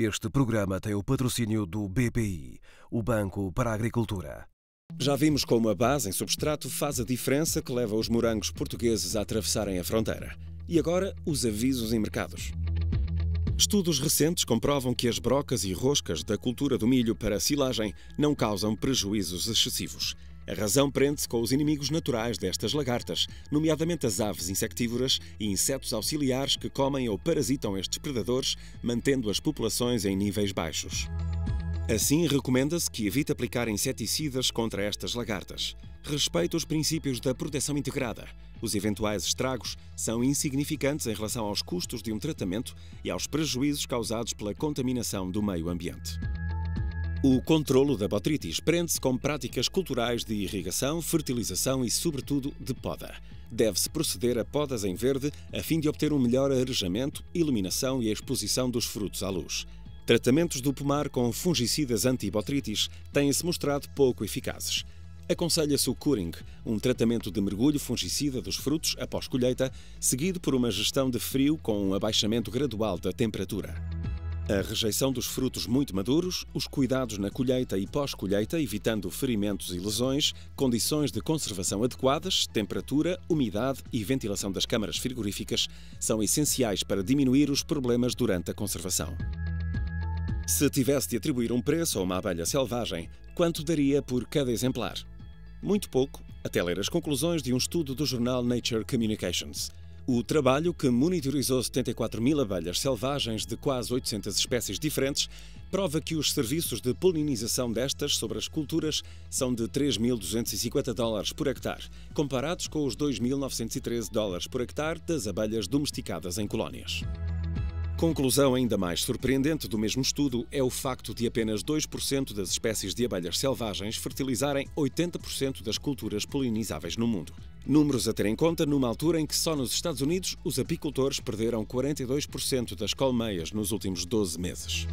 Este programa tem o patrocínio do BPI, o Banco para a Agricultura. Já vimos como a base em substrato faz a diferença que leva os morangos portugueses a atravessarem a fronteira. E agora, os avisos em mercados. Estudos recentes comprovam que as brocas e roscas da cultura do milho para silagem não causam prejuízos excessivos. A razão prende-se com os inimigos naturais destas lagartas, nomeadamente as aves insectívoras e insetos auxiliares que comem ou parasitam estes predadores, mantendo as populações em níveis baixos. Assim, recomenda-se que evite aplicar inseticidas contra estas lagartas. Respeite os princípios da proteção integrada. Os eventuais estragos são insignificantes em relação aos custos de um tratamento e aos prejuízos causados pela contaminação do meio ambiente. O controlo da botritis prende-se com práticas culturais de irrigação, fertilização e, sobretudo, de poda. Deve-se proceder a podas em verde a fim de obter um melhor arejamento, iluminação e exposição dos frutos à luz. Tratamentos do pomar com fungicidas antibotritis têm-se mostrado pouco eficazes. Aconselha-se o curing, um tratamento de mergulho fungicida dos frutos após colheita, seguido por uma gestão de frio com um abaixamento gradual da temperatura. A rejeição dos frutos muito maduros, os cuidados na colheita e pós-colheita, evitando ferimentos e lesões, condições de conservação adequadas, temperatura, umidade e ventilação das câmaras frigoríficas são essenciais para diminuir os problemas durante a conservação. Se tivesse de atribuir um preço a uma abelha selvagem, quanto daria por cada exemplar? Muito pouco, até ler as conclusões de um estudo do jornal Nature Communications. O trabalho, que monitorizou 74 mil abelhas selvagens de quase 800 espécies diferentes, prova que os serviços de polinização destas sobre as culturas são de 3.250 dólares por hectare, comparados com os 2.913 dólares por hectare das abelhas domesticadas em colónias. Conclusão ainda mais surpreendente do mesmo estudo é o facto de apenas 2% das espécies de abelhas selvagens fertilizarem 80% das culturas polinizáveis no mundo. Números a ter em conta numa altura em que só nos Estados Unidos os apicultores perderam 42% das colmeias nos últimos 12 meses.